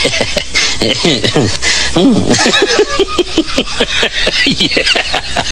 yeah.